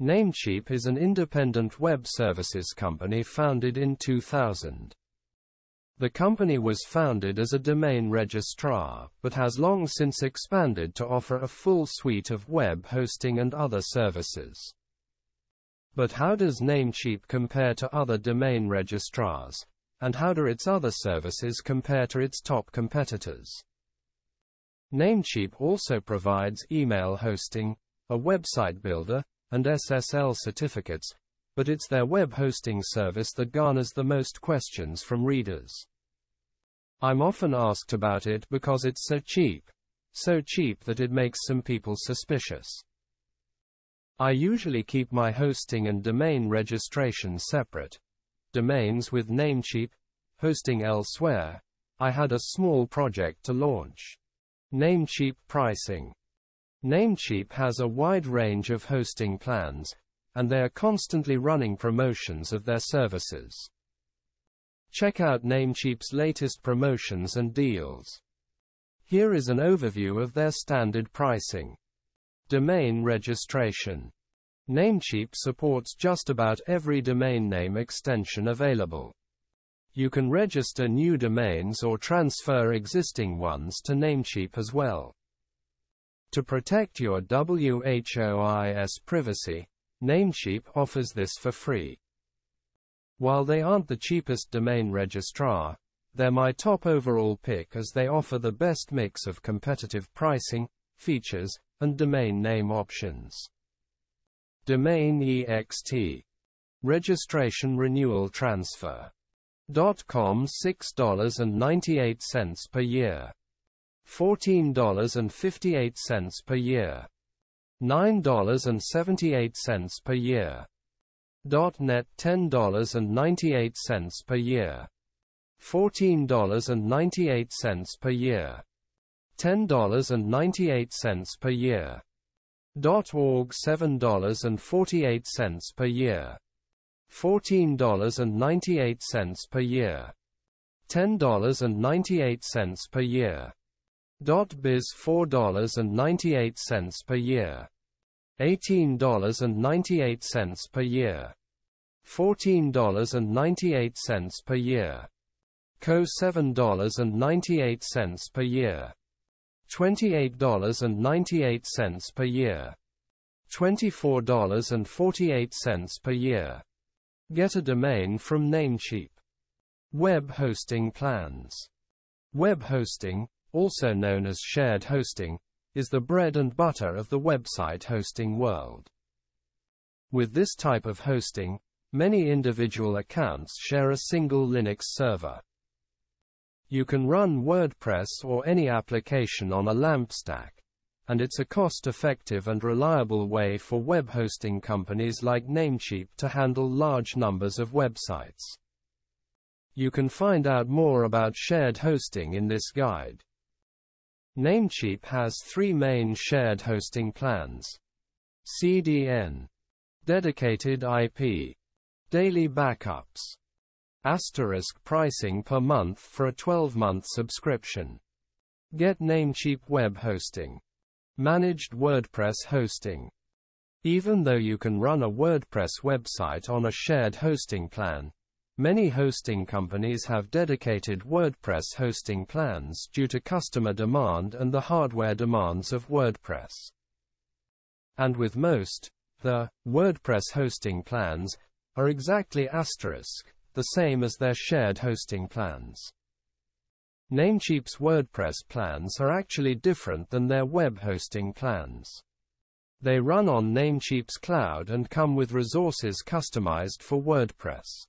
Namecheap is an independent web services company founded in 2000. The company was founded as a domain registrar, but has long since expanded to offer a full suite of web hosting and other services. But how does Namecheap compare to other domain registrars? And how do its other services compare to its top competitors? Namecheap also provides email hosting, a website builder, and SSL certificates, but it's their web hosting service that garners the most questions from readers. I'm often asked about it because it's so cheap. So cheap that it makes some people suspicious. I usually keep my hosting and domain registration separate. Domains with Namecheap, hosting elsewhere. I had a small project to launch. Namecheap pricing. Namecheap has a wide range of hosting plans, and they are constantly running promotions of their services. Check out Namecheap's latest promotions and deals. Here is an overview of their standard pricing. Domain registration. Namecheap supports just about every domain name extension available. You can register new domains or transfer existing ones to Namecheap as well. To protect your WHOIS privacy, Namecheap offers this for free. While they aren't the cheapest domain registrar, they're my top overall pick as they offer the best mix of competitive pricing, features, and domain name options. Domain EXT. Registration Renewal Transfer. .com $6.98 per year. $14.58 per year. $9.78 per year. .NET $10.98 per year. $14.98 per year. $10.98 per year. .org $7.48 per year. $14.98 per year. $10.98 per year. .biz $4.98 per year. $18.98 per year. $14.98 per year. Co $7.98 per year. $28.98 per year. $24.48 per year. Get a domain from Namecheap. Web hosting plans. Web hosting, also known as shared hosting, is the bread and butter of the website hosting world. With this type of hosting, many individual accounts share a single Linux server. You can run WordPress or any application on a LAMP stack, and it's a cost-effective and reliable way for web hosting companies like Namecheap to handle large numbers of websites. You can find out more about shared hosting in this guide. Namecheap has three main shared hosting plans. CDN. Dedicated IP. Daily backups. Asterisk pricing per month for a 12-month subscription. Get Namecheap web hosting. Managed WordPress hosting. Even though you can run a WordPress website on a shared hosting plan, Many hosting companies have dedicated WordPress hosting plans due to customer demand and the hardware demands of WordPress. And with most, the WordPress hosting plans are exactly asterisk, the same as their shared hosting plans. Namecheap's WordPress plans are actually different than their web hosting plans. They run on Namecheap's cloud and come with resources customized for WordPress.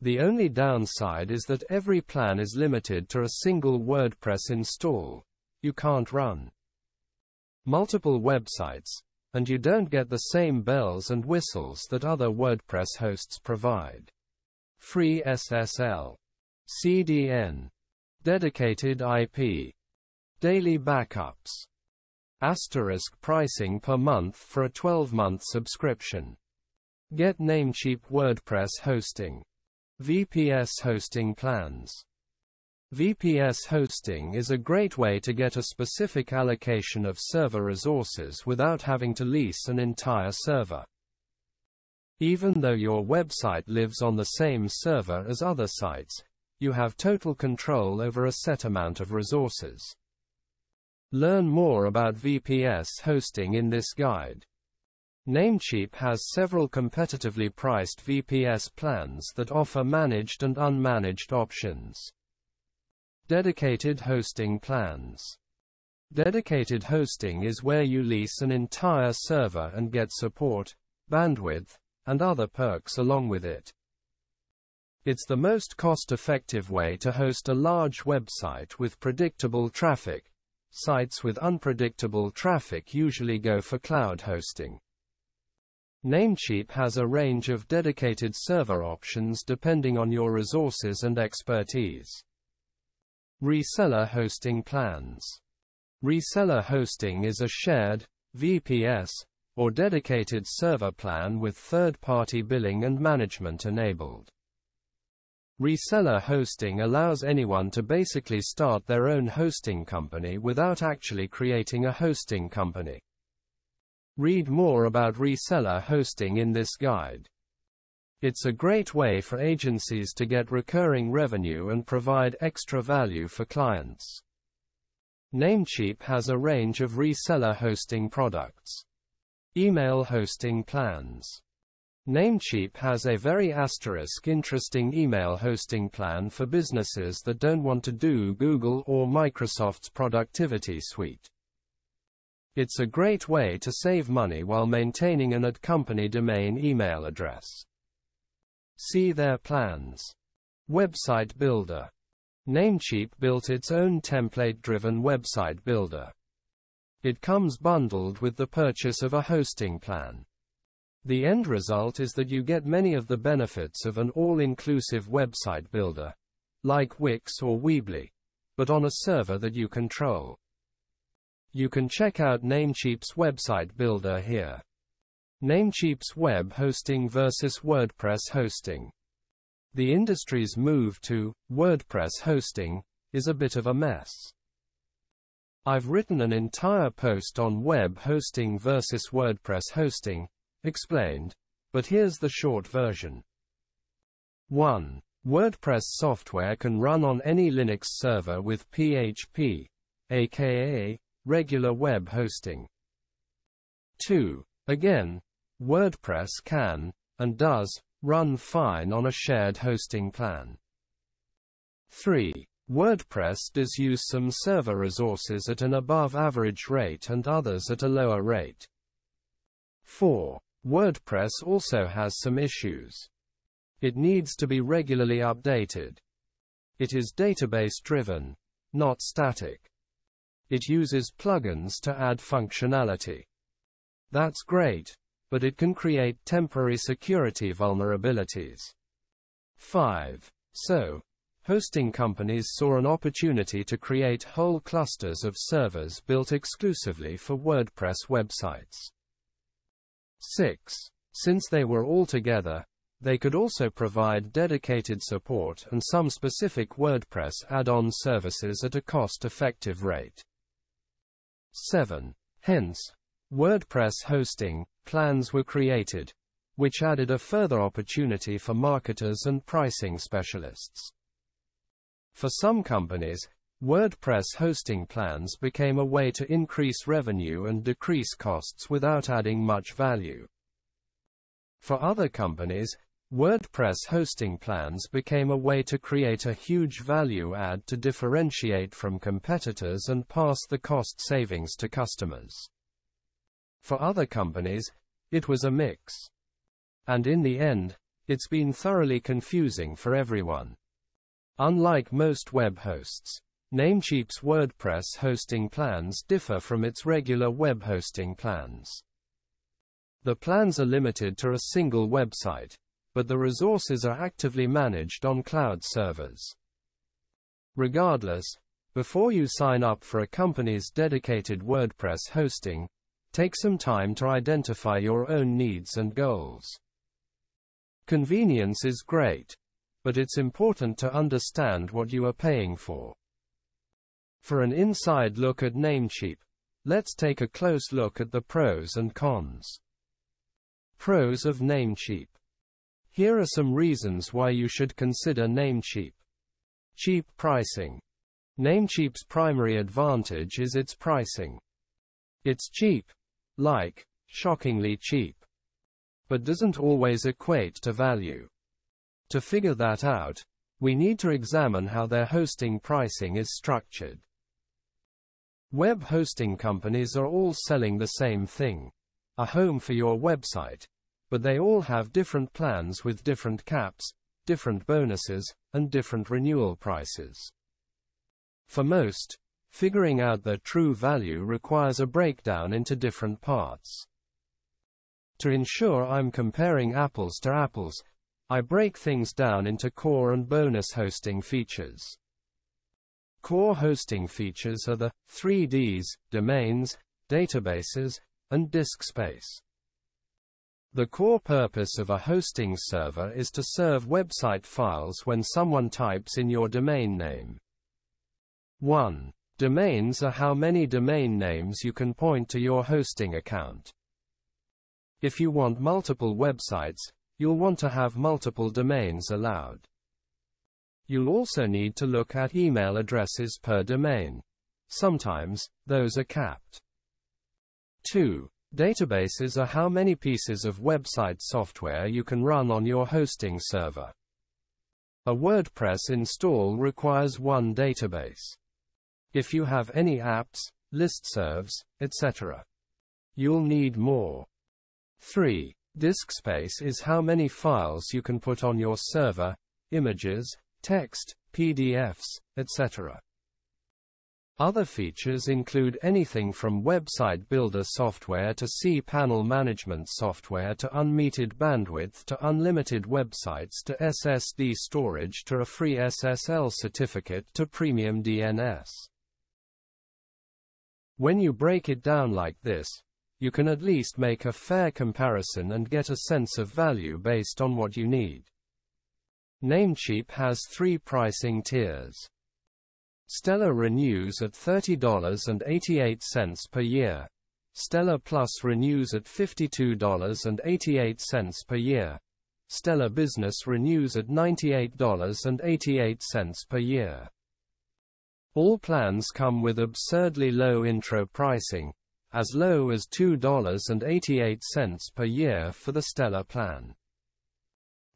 The only downside is that every plan is limited to a single WordPress install. You can't run multiple websites, and you don't get the same bells and whistles that other WordPress hosts provide. Free SSL, CDN, dedicated IP, daily backups, asterisk pricing per month for a 12-month subscription. Get Namecheap WordPress hosting. VPS hosting plans. VPS hosting is a great way to get a specific allocation of server resources without having to lease an entire server. Even though your website lives on the same server as other sites, you have total control over a set amount of resources. Learn more about VPS hosting in this guide. Namecheap has several competitively priced VPS plans that offer managed and unmanaged options. Dedicated hosting plans. Dedicated hosting is where you lease an entire server and get support, bandwidth, and other perks along with it. It's the most cost-effective way to host a large website with predictable traffic. Sites with unpredictable traffic usually go for cloud hosting. Namecheap has a range of dedicated server options depending on your resources and expertise. Reseller hosting plans. Reseller hosting is a shared, VPS, or dedicated server plan with third-party billing and management enabled. Reseller hosting allows anyone to basically start their own hosting company without actually creating a hosting company. Read more about reseller hosting in this guide. It's a great way for agencies to get recurring revenue and provide extra value for clients. Namecheap has a range of reseller hosting products. Email hosting plans. Namecheap has a very asterisk interesting email hosting plan for businesses that don't want to do Google or Microsoft's productivity suite. It's a great way to save money while maintaining an ad-company domain email address. See their plans. Website Builder. Namecheap built its own template-driven website builder. It comes bundled with the purchase of a hosting plan. The end result is that you get many of the benefits of an all-inclusive website builder, like Wix or Weebly, but on a server that you control. You can check out Namecheap's website builder here. Namecheap's web hosting versus WordPress hosting. The industry's move to WordPress hosting is a bit of a mess. I've written an entire post on web hosting versus WordPress hosting, explained, but here's the short version. 1. WordPress software can run on any Linux server with PHP, aka regular web hosting. 2. Again, WordPress can, and does, run fine on a shared hosting plan. 3. WordPress does use some server resources at an above average rate and others at a lower rate. 4. WordPress also has some issues. It needs to be regularly updated. It is database driven, not static. It uses plugins to add functionality. That's great, but it can create temporary security vulnerabilities. 5. So, hosting companies saw an opportunity to create whole clusters of servers built exclusively for WordPress websites. 6. Since they were all together, they could also provide dedicated support and some specific WordPress add-on services at a cost-effective rate. 7. Hence, WordPress hosting plans were created, which added a further opportunity for marketers and pricing specialists. For some companies, WordPress hosting plans became a way to increase revenue and decrease costs without adding much value. For other companies, WordPress hosting plans became a way to create a huge value add to differentiate from competitors and pass the cost savings to customers. For other companies, it was a mix. And in the end, it's been thoroughly confusing for everyone. Unlike most web hosts, Namecheap's WordPress hosting plans differ from its regular web hosting plans. The plans are limited to a single website, but the resources are actively managed on cloud servers. Regardless, before you sign up for a company's dedicated WordPress hosting, Take some time to identify your own needs and goals. Convenience is great, but it's important to understand what you are paying for. For an inside look at Namecheap, let's take a close look at the pros and cons. Pros of Namecheap. Here are some reasons why you should consider Namecheap. Cheap pricing. Namecheap's primary advantage is its pricing. It's cheap. Like, shockingly cheap. But doesn't always equate to value. To figure that out, we need to examine how their hosting pricing is structured. Web hosting companies are all selling the same thing a home for your website, but they all have different plans with different caps, different bonuses, and different renewal prices. For most, figuring out their true value requires a breakdown into different parts. To ensure I'm comparing apples to apples, I break things down into core and bonus hosting features. Core hosting features are the 3Ds, domains, databases, and disk space. The core purpose of a hosting server is to serve website files when someone types in your domain name. 1. Domains are how many domain names you can point to your hosting account. If you want multiple websites, you'll want to have multiple domains allowed. You'll also need to look at email addresses per domain. Sometimes, those are capped. 2. Databases are how many pieces of website software you can run on your hosting server. A WordPress install requires one database. If you have any apps, listservs, etc., you'll need more. 3. Disk space is how many files you can put on your server, images, text, PDFs, etc. Other features include anything from website builder software to cPanel management software to unmetered bandwidth to unlimited websites to SSD storage to a free SSL certificate to premium DNS. When you break it down like this, you can at least make a fair comparison and get a sense of value based on what you need. Namecheap has three pricing tiers. Stellar renews at $30.88 per year. Stellar Plus renews at $52.88 per year. Stellar Business renews at $98.88 per year. All plans come with absurdly low intro pricing, as low as $2.88 per year for the Stellar plan.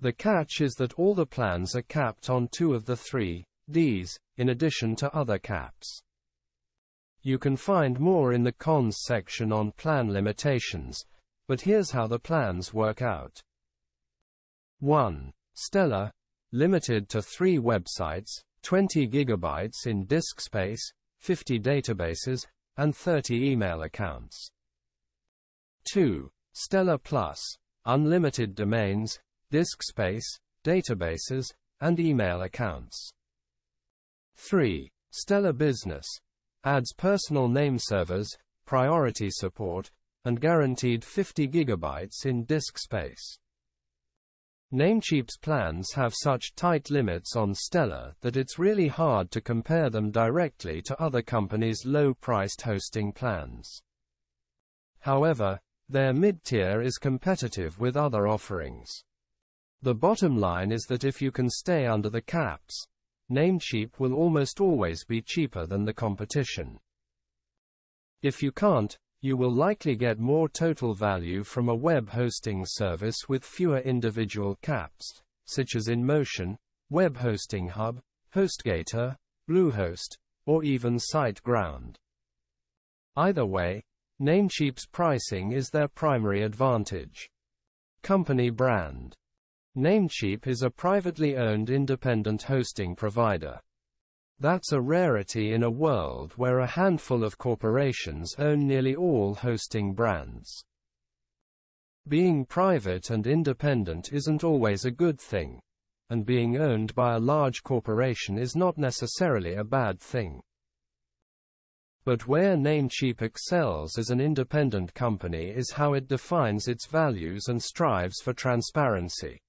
The catch is that all the plans are capped on two of the three Ds, in addition to other caps. You can find more in the cons section on plan limitations, but here's how the plans work out. 1. Stellar, limited to 3 websites, 20 gigabytes in disk space, 50 databases, and 30 email accounts. 2. Stellar Plus, unlimited domains, disk space, databases, and email accounts. 3. Stellar Business adds personal name servers, priority support, and guaranteed 50 gigabytes in disk space. Namecheap's plans have such tight limits on Stellar that it's really hard to compare them directly to other companies' low-priced hosting plans. However, their mid-tier is competitive with other offerings. The bottom line is that if you can stay under the caps, Namecheap will almost always be cheaper than the competition. If you can't, you will likely get more total value from a web hosting service with fewer individual caps, such as InMotion, Web Hosting Hub, HostGator, Bluehost, or even SiteGround. Either way, Namecheap's pricing is their primary advantage. Company brand. Namecheap is a privately owned independent hosting provider. That's a rarity in a world where a handful of corporations own nearly all hosting brands. Being private and independent isn't always a good thing, and being owned by a large corporation is not necessarily a bad thing. But where Namecheap excels as an independent company is how it defines its values and strives for transparency.